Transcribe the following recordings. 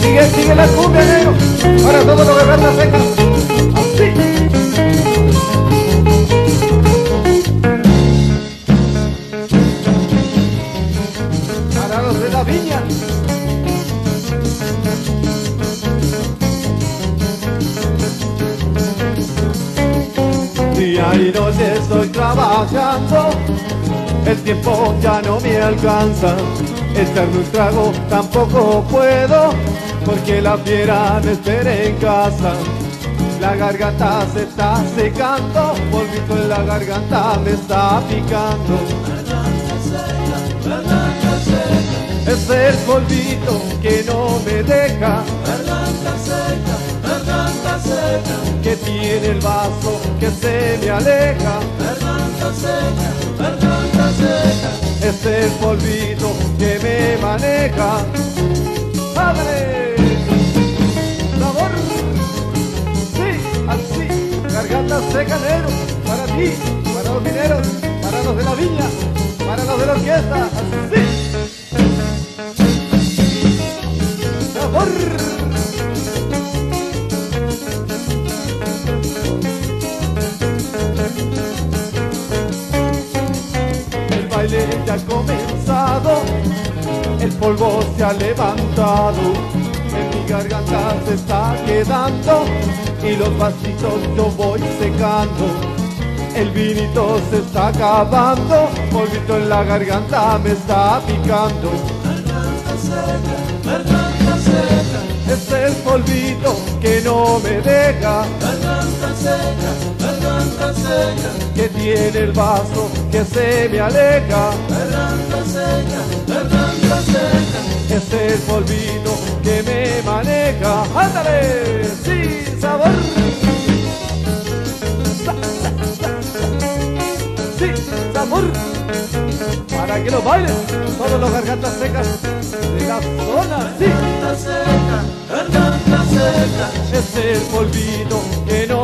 Sigue, sigue la cumbia, negro. Para todos los gargantas secas. Y noche estoy trabajando, el tiempo ya no me alcanza. Echarme un trago tampoco puedo, porque la fiera me espera en casa. La garganta se está secando, polvito en la garganta me está picando. Es el polvito que no me deja, tiene el vaso que se me aleja. Es el polvito que me maneja. ¡Padre! ¡Sabor! Sí, así. Garganta seca, negro. Para ti, para los mineros, para los de la viña, para los de la orquesta. Así. Polvo se ha levantado, en mi garganta se está quedando y los vasitos yo voy secando. El vinito se está acabando, polvito en la garganta me está picando. Es el polvito que no me deja, que tiene el vaso que se me aleja. Es el polvito que me maneja. ¡Ándale! ¡Sí, sabor! Sa, sa, sa, sa. ¡Sí, sabor! Para que lo bailen todos los gargantas secas de la zona. ¡Sí! Es el polvito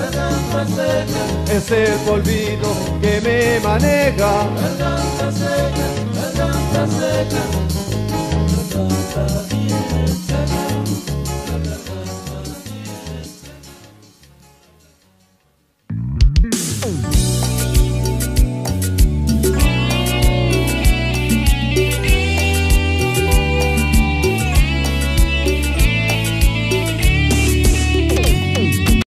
La garganta seca es el polvito que me maneja. La Garganta seca, garganta seca, garganta seca.